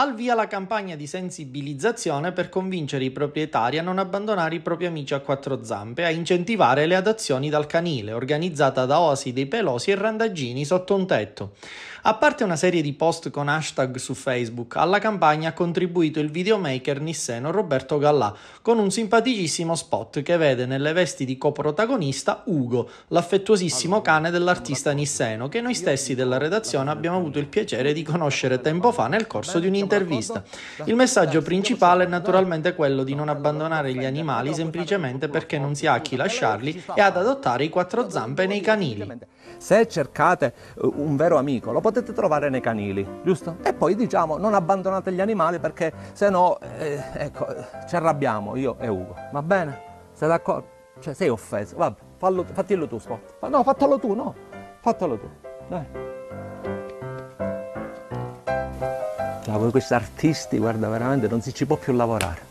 Al via la campagna di sensibilizzazione per convincere i proprietari a non abbandonare i propri amici a quattro zampe e a incentivare le adozioni dal canile, organizzata da Osi dei Pelosi e Randaggini sotto un tetto. A parte una serie di post con hashtag su Facebook, alla campagna ha contribuito il videomaker nisseno Roberto Gallà con un simpaticissimo spot che vede nelle vesti di coprotagonista Ugo, l'affettuosissimo cane dell'artista nisseno che noi stessi della redazione abbiamo avuto il piacere di conoscere tempo fa nel corso di un'intervista. Il messaggio principale è naturalmente quello di non abbandonare gli animali semplicemente perché non si ha a chi lasciarli e ad adottare i quattro zampe nei canili. Se cercate eh, un vero amico, lo potete trovare nei canili, giusto? E poi diciamo non abbandonate gli animali perché se no eh, ecco, ci arrabbiamo io e Ugo. Va bene? Sei d'accordo? Cioè sei offeso. Vabbè, fallo, fatelo tu, spot. No, fatelo tu, no. Fatelo tu. Dai. Cioè, voi questi artisti, guarda, veramente non si ci può più lavorare.